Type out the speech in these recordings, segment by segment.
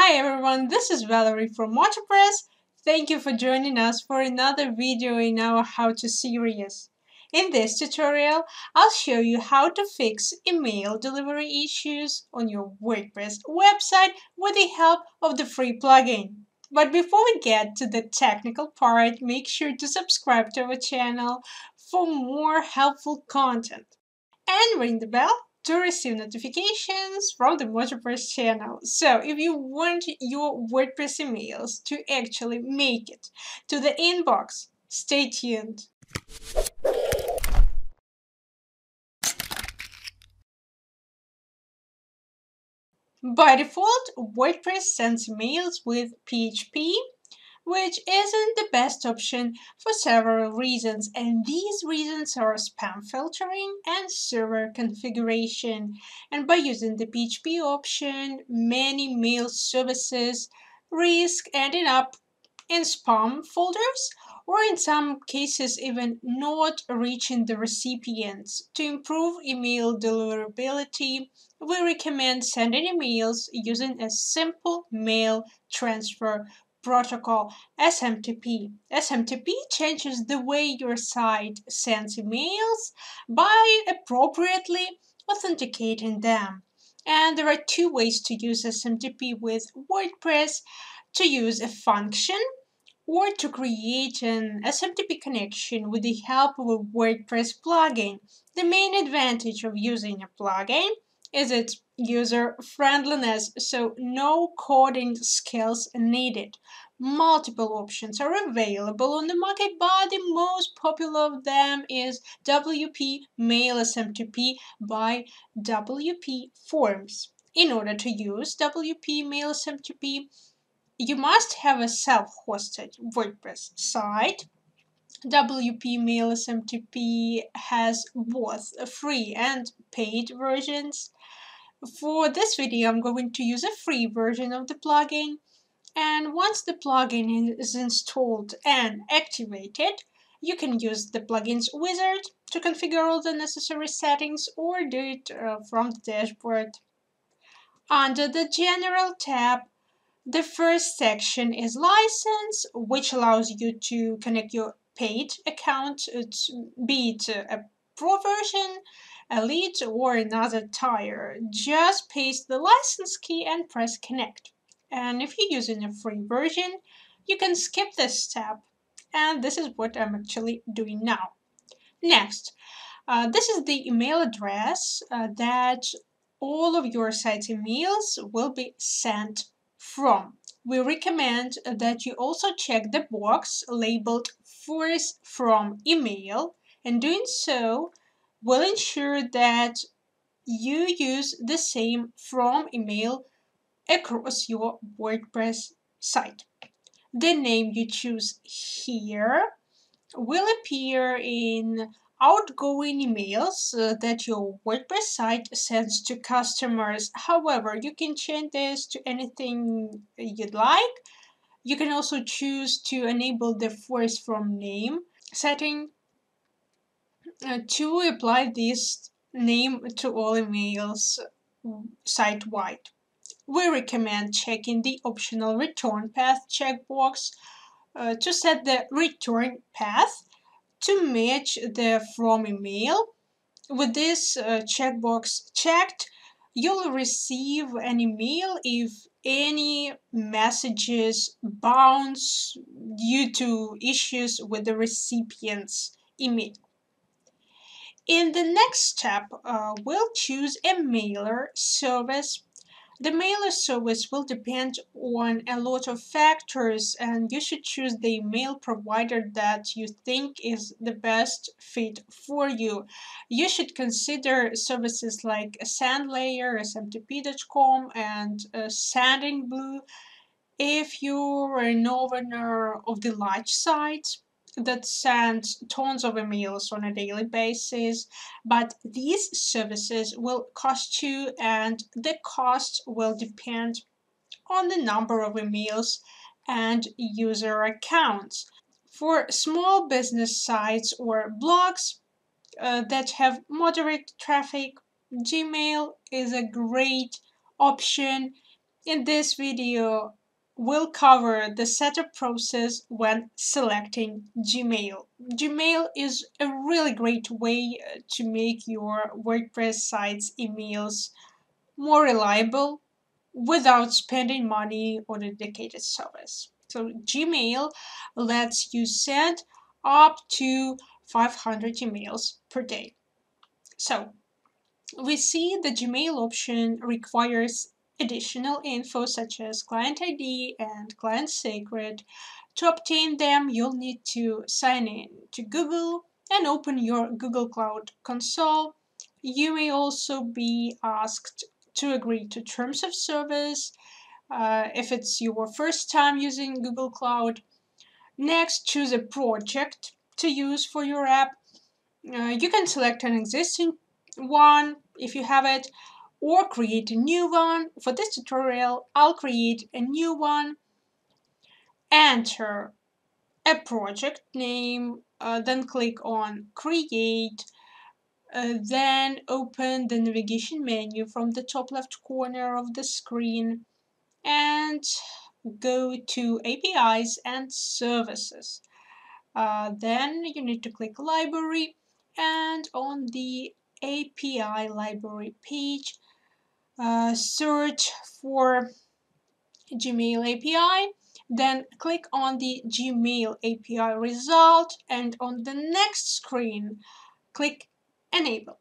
Hi everyone, this is Valerie from MotoPress. Thank you for joining us for another video in our How To series. In this tutorial, I'll show you how to fix email delivery issues on your WordPress website with the help of the free plugin. But before we get to the technical part, make sure to subscribe to our channel for more helpful content. And ring the bell to receive notifications from the WordPress channel. So if you want your WordPress emails to actually make it to the inbox, stay tuned. By default, WordPress sends emails with PHP which isn't the best option for several reasons, and these reasons are spam filtering and server configuration. And by using the PHP option, many mail services risk ending up in spam folders or in some cases even not reaching the recipients. To improve email deliverability, we recommend sending emails using a simple mail transfer protocol SMTP. SMTP changes the way your site sends emails by appropriately authenticating them. And there are two ways to use SMTP with WordPress to use a function or to create an SMTP connection with the help of a WordPress plugin. The main advantage of using a plugin is its user friendliness, so no coding skills needed. Multiple options are available on the market, but the most popular of them is WP Mail SMTP by WP Forms. In order to use WP Mail SMTP, you must have a self-hosted WordPress site WP Mail SMTP has both free and paid versions. For this video, I'm going to use a free version of the plugin. And once the plugin is installed and activated, you can use the plugins wizard to configure all the necessary settings or do it uh, from the dashboard. Under the General tab, the first section is License, which allows you to connect your paid account, be it a pro version, elite, or another tier, Just paste the license key and press connect. And if you're using a free version, you can skip this step. And this is what I'm actually doing now. Next, uh, this is the email address uh, that all of your site emails will be sent from. We recommend that you also check the box labeled force from email and doing so will ensure that you use the same from email across your WordPress site. The name you choose here will appear in outgoing emails that your WordPress site sends to customers. However, you can change this to anything you'd like. You can also choose to enable the force from name setting uh, to apply this name to all emails site-wide. We recommend checking the optional return path checkbox uh, to set the return path to match the from email. With this uh, checkbox checked, you'll receive an email if any messages bounce due to issues with the recipient's email. In the next step, uh, we'll choose a mailer service the mailer service will depend on a lot of factors and you should choose the mail provider that you think is the best fit for you. You should consider services like SendLayer, smtp.com and uh, if you're an owner of the large sites that sends tons of emails on a daily basis, but these services will cost you and the cost will depend on the number of emails and user accounts. For small business sites or blogs uh, that have moderate traffic, Gmail is a great option In this video, we'll cover the setup process when selecting Gmail. Gmail is a really great way uh, to make your WordPress site's emails more reliable without spending money on a dedicated service. So Gmail lets you send up to 500 emails per day. So we see the Gmail option requires additional info such as client ID and client secret. To obtain them, you'll need to sign in to Google and open your Google Cloud Console. You may also be asked to agree to terms of service uh, if it's your first time using Google Cloud. Next, choose a project to use for your app. Uh, you can select an existing one if you have it or create a new one. For this tutorial, I'll create a new one, enter a project name, uh, then click on create, uh, then open the navigation menu from the top left corner of the screen and go to APIs and services. Uh, then you need to click library and on the API library page, uh, search for Gmail API, then click on the Gmail API result and on the next screen, click enable.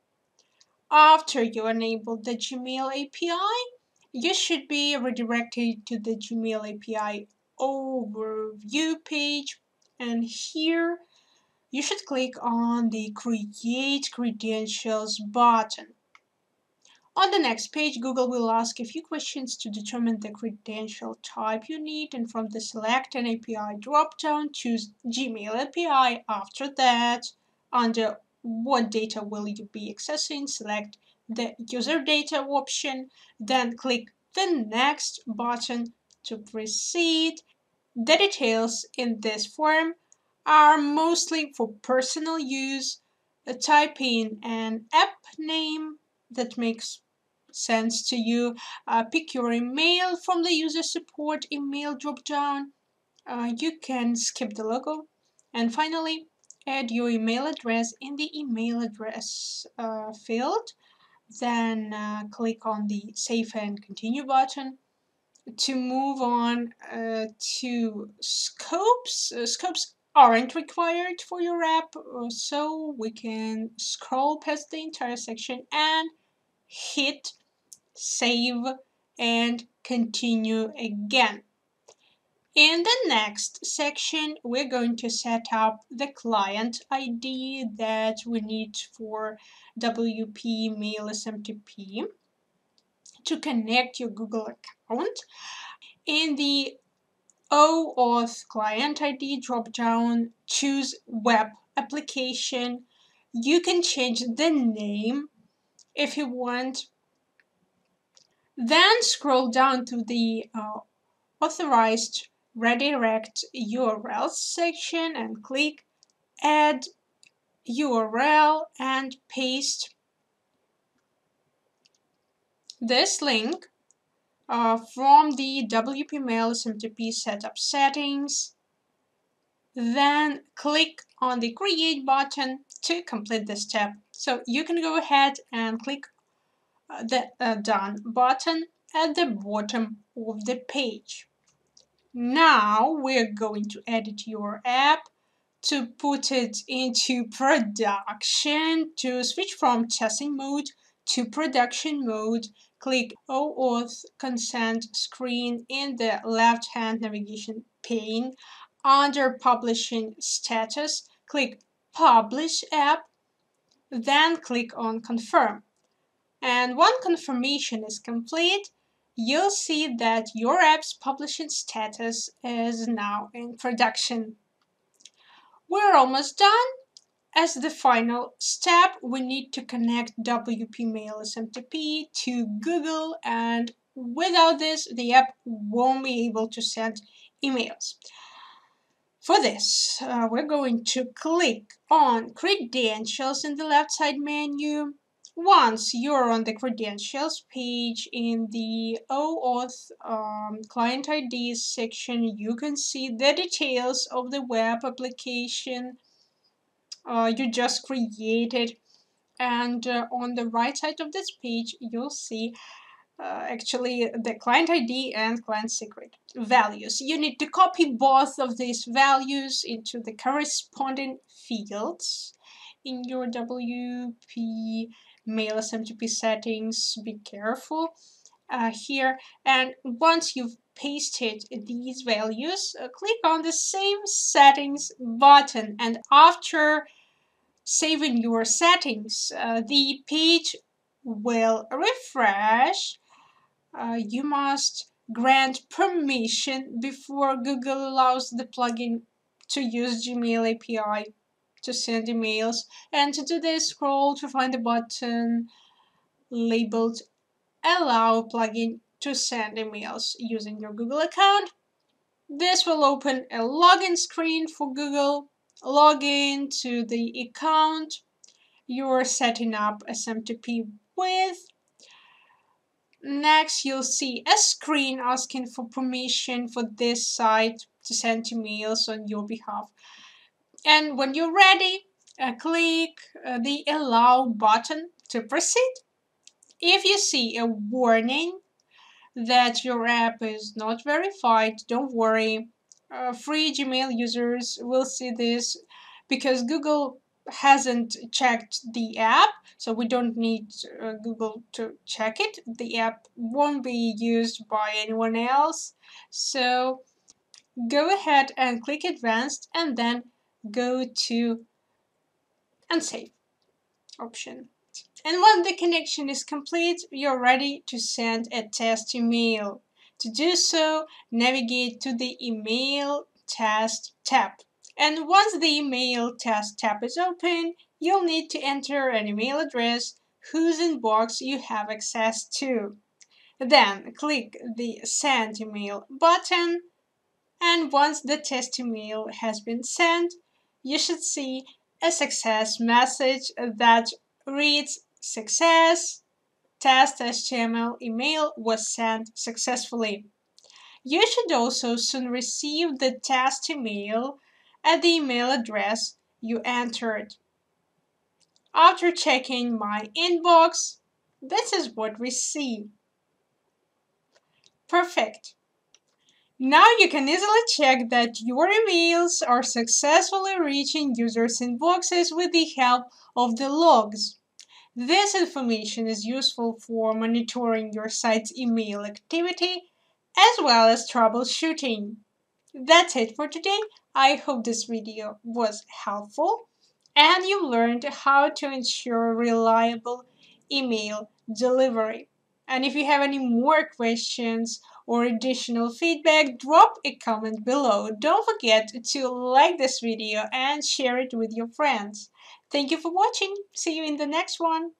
After you enable the Gmail API, you should be redirected to the Gmail API overview page and here you should click on the create credentials button. On the next page, Google will ask a few questions to determine the credential type you need and from the Select an API dropdown, choose Gmail API. After that, under What data will you be accessing, select the User Data option, then click the Next button to proceed. The details in this form are mostly for personal use. type in an app name that makes sense to you. Uh, pick your email from the user support email dropdown. Uh, you can skip the logo. And finally, add your email address in the email address uh, field. Then uh, click on the Save and Continue button. To move on uh, to scopes, uh, scopes aren't required for your app, so we can scroll past the entire section and hit save, and continue again. In the next section, we're going to set up the client ID that we need for WP Mail SMTP to connect your Google account. In the OAuth client ID dropdown, choose Web Application. You can change the name if you want then scroll down to the uh, authorized redirect URLs section and click add URL and paste this link uh, from the WPMail SMTP setup settings. Then click on the create button to complete this step. So you can go ahead and click the uh, Done button at the bottom of the page. Now we're going to edit your app to put it into production. To switch from testing mode to production mode, click OAuth consent screen in the left-hand navigation pane. Under Publishing Status, click Publish App, then click on Confirm. And when confirmation is complete, you'll see that your app's publishing status is now in production. We're almost done. As the final step, we need to connect WP Mail SMTP to Google and without this, the app won't be able to send emails. For this, uh, we're going to click on Credentials in the left side menu Once you're on the credentials page in the OAuth um, client IDs section, you can see the details of the web application uh, you just created. And uh, on the right side of this page, you'll see uh, actually the client ID and client secret values. You need to copy both of these values into the corresponding fields in your WP mail SMTP settings, be careful uh, here. And once you've pasted these values, uh, click on the same settings button. And after saving your settings, uh, the page will refresh. Uh, you must grant permission before Google allows the plugin to use Gmail API to send emails. And to do this, scroll to find the button labeled Allow plugin to send emails using your Google account. This will open a login screen for Google. Log in to the account you're setting up SMTP with. Next, you'll see a screen asking for permission for this site to send emails on your behalf. And when you're ready, uh, click uh, the allow button to proceed. If you see a warning that your app is not verified, don't worry. Uh, free Gmail users will see this because Google hasn't checked the app, so we don't need uh, Google to check it. The app won't be used by anyone else. So go ahead and click advanced and then go to unsave option. And when the connection is complete, you're ready to send a test email. To do so, navigate to the Email Test tab. And once the Email Test tab is open, you'll need to enter an email address whose inbox you have access to. Then click the Send Email button, and once the test email has been sent, you should see a success message that reads success test HTML email was sent successfully. You should also soon receive the test email at the email address you entered. After checking my inbox, this is what we see. Perfect. Now you can easily check that your emails are successfully reaching users' inboxes with the help of the logs. This information is useful for monitoring your site's email activity as well as troubleshooting. That's it for today. I hope this video was helpful and you learned how to ensure reliable email delivery. And if you have any more questions or additional feedback, drop a comment below. Don't forget to like this video and share it with your friends. Thank you for watching. See you in the next one.